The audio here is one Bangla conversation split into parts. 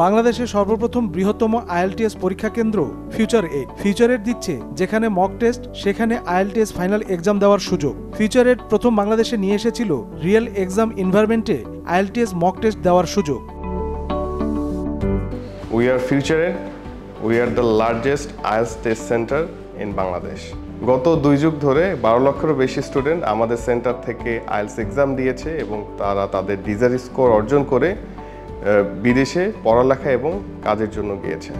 বাংলাদেশের সর্বপ্রথম বৃহত্তম আইএলটিএস পরীক্ষা কেন্দ্র ফিউচার এইট ফিউচার এইট দিচ্ছে, যেখানে মক টেস্ট সেখানে আইএলটিএস ফাইনাল এক্সাম দেওয়ার সুযোগ। ফিউচার এইট প্রথম বাংলাদেশে নিয়ে এসেছিল রিয়েল এক্সাম এনভায়রনমেন্টে আইএলটিএস মক টেস্ট দেওয়ার সুযোগ। We are FutureEd. We are the largest IELTS test centre in Bangladesh গত দুই যুগ ধরে বারো লক্ষেরও বেশি স্টুডেন্ট আমাদের সেন্টার থেকে আইএলস এক্সাম দিয়েছে এবং তারা তাদের ডিজার স্কোর অর্জন করে বিদেশে পড়ালেখা এবং কাজের জন্য গিয়েছে।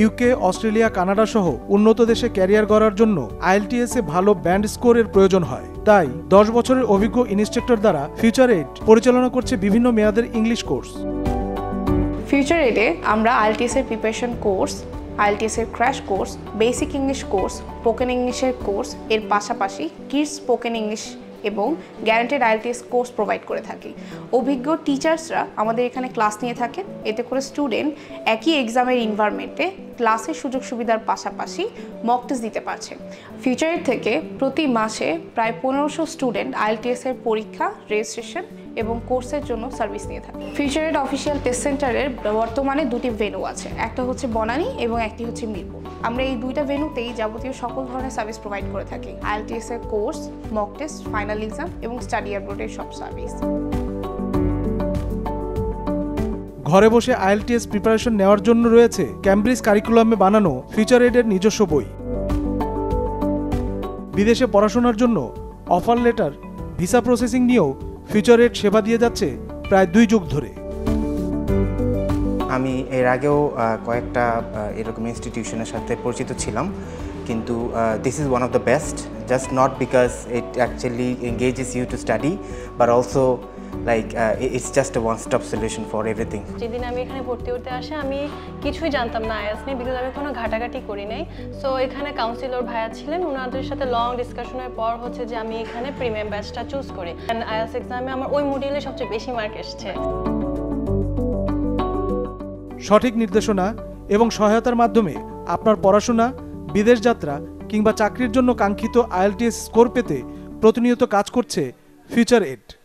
ইউকে অস্ট্রেলিয়া কানাডা সহ উন্নত দেশে ক্যারিয়ার গড়ার জন্য আইএলটিএস এ ভালো ব্যান্ড স্কোরের প্রয়োজন হয়। তাই দশ বছরের অভিজ্ঞ ইনস্ট্রাক্টর দ্বারা ফিউচার এইট পরিচালনা করছে বিভিন্ন মেয়াদের ইংলিশ কোর্স ফিউচার এডে আমরা আইএলটিএস এর প্রিপারেশন কোর্স আইএলটিএস এর crash course basic English course spoken ইংলিশের কোর্স এর পাশাপাশি কিডস স্পোকেন ইংলিশ এবং গ্যারান্টেড আইএলটিএস কোর্স প্রোভাইড করে থাকি। অভিজ্ঞ টিচার্সরা আমাদের এখানে ক্লাস নিয়ে থাকেন এতে করে স্টুডেন্ট একই এক্সামের ইনভারমেন্টে ক্লাসের সুযোগ সুবিধার পাশাপাশি মক টেস্ট দিতে পারছে। ফিউচারের থেকে প্রতি মাসে প্রায় পনেরোশো স্টুডেন্ট আইএলটিএস এর পরীক্ষা রেজিস্ট্রেশন এবং কোর্সের জন্য সার্ভিস নিয়ে থাকে। ফিউচারের অফিসিয়াল টেস্ট সেন্টারের বর্তমানে দুটি ভেনু আছে। একটা হচ্ছে বনানী এবং একটি হচ্ছে মিরপুর। আমরা এই দুইটা ভেন্যুতেই যাবতীয় সকল ধরনের সার্ভিস প্রোভাইড করে থাকি। আইএলটিএস এর course mock test final exam এবং স্টাডি অ্যাব্রোডের সব সার্ভিস ঘরে বসে আইএলটিএস প্রিপারেশন নেওয়ার জন্য রয়েছে ক্যামব্রিজ কারিকুলামে বানানো ফিউচার এইডের নিজস্ব বই। বিদেশে পড়াশোনার জন্য অফার লেটার ভিসা প্রসেসিং নিয়েও ফিউচার এইড সেবা দিয়ে যাচ্ছে প্রায় দুই যুগ ধরে। আমি এর আগেও কয়েকটা এরকম ইনস্টিটিউশনের সাথে পরিচিত ছিলাম। কিন্তু this is one of the best just not because it actually engages you to study but also like it's just one stop solution for everything যেদিন আমি এখানে ভর্তি হতে আসি, আমি কিছুই জানতাম না আয়াস নিয়ে বিকজ আমি কোনো ঘাটাঘাটি করি নাই। সো এখানে কাউন্সিলর ভাইয়া ছিলেন ওনাদের সাথে লং ডিসকাশনের পর হচ্ছে যে আমি এখানে প্রিমিয়াম ব্যাচটা চুজ করি। অ্যান্ড আয়াস এক্সামে আমার ওই মডিউলে সবচেয়ে বেশি মার্ক এসছে। সঠিক নির্দেশনা এবং সহায়তার মাধ্যমে আপনার পড়াশোনা, বিদেশ যাত্রা কিংবা চাকরির জন্য কাঙ্ক্ষিত আইএলটিএস স্কোর পেতে প্রতিনিয়ত কাজ করছে ফিউচার এইড